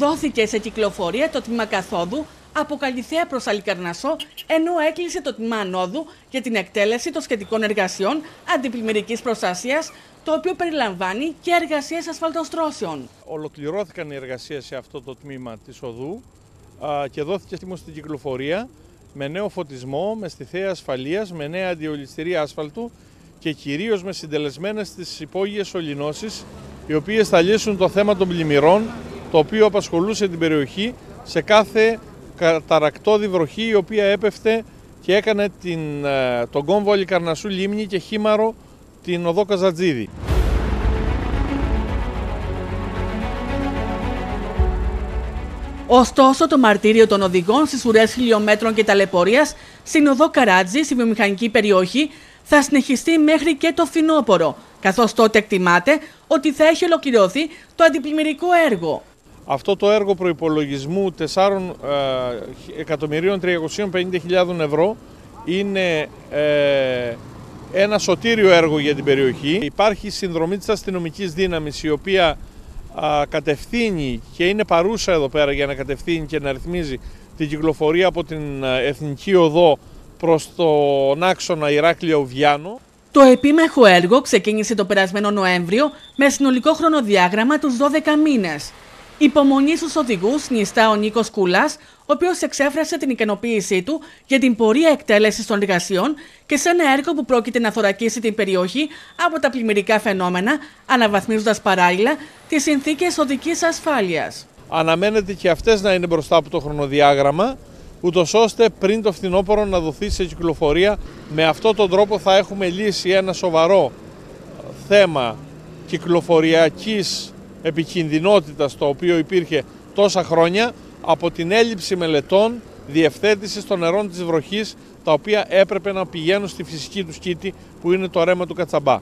Δόθηκε σε κυκλοφορία το τμήμα καθόδου από Καλυθέα προς Αλικαρνασό, ενώ έκλεισε το τμήμα ανόδου για την εκτέλεση των σχετικών εργασιών αντιπλημμυρικής προστασίας, το οποίο περιλαμβάνει και εργασίες ασφαλτοστρώσεων. Ολοκληρώθηκαν οι εργασίες σε αυτό το τμήμα της οδού και δόθηκε στήμο στην κυκλοφορία με νέο φωτισμό, με στιθέα ασφαλείας, με νέα αντιολιστηρία άσφαλτου και κυρίως με συντελεσμένες τις υπόγειες ολινώσεις οι οποίες θα λύσουν το θέμα των πλημμυρών το οποίο απασχολούσε την περιοχή σε κάθε καταρακτώδη βροχή η οποία έπεφτε και έκανε την, ε, τον κόμβο Αλικαρνασού Λίμνη και χήμαρο την οδό Καζατζίδη. Ωστόσο, το μαρτύριο των οδηγών στις ουρές χιλιόμετρων και ταλαιπωρίας στην οδό Καράτζη, στη βιομηχανική περιοχή, θα συνεχιστεί μέχρι και το φθινόπωρο, καθώς τότε εκτιμάται ότι θα έχει ολοκληρωθεί το αντιπλημμυρικό έργο. Αυτό το έργο προϋπολογισμού 4.350.000 ε, ευρώ είναι ε, ένα σωτήριο έργο για την περιοχή. Υπάρχει συνδρομή της αστυνομικής δύναμης η οποία κατευθύνει και είναι παρούσα εδώ πέρα για να κατευθύνει και να ρυθμίζει την κυκλοφορία από την Εθνική Οδό προς τον άξονα Ηράκλειο-Βιάνο. Το επίμεχο έργο ξεκίνησε το περασμένο Νοέμβριο με συνολικό χρονοδιάγραμμα τους 12 μήνες. Υπομονή στους οδηγούς νιστά ο Νίκος Κούλας, ο οποίος εξέφρασε την ικανοποίησή του για την πορεία εκτέλεσης των εργασιών και σε ένα έργο που πρόκειται να θωρακίσει την περιοχή από τα πλημμυρικά φαινόμενα, αναβαθμίζοντας παράλληλα τις συνθήκες οδικής ασφάλειας. Αναμένεται και αυτές να είναι μπροστά από το χρονοδιάγραμμα, ούτως ώστε πριν το φθινόπωρο να δοθεί σε κυκλοφορία. Με αυτόν τον τρόπο θα έχουμε λύσει ένα σοβαρό θέμα κυκλοφοριακής επικινδυνότητας το οποίο υπήρχε τόσα χρόνια από την έλλειψη μελετών διευθέτησης των νερών της βροχής τα οποία έπρεπε να πηγαίνουν στη φυσική τους κήτη που είναι το ρέμα του Κατσαμπά.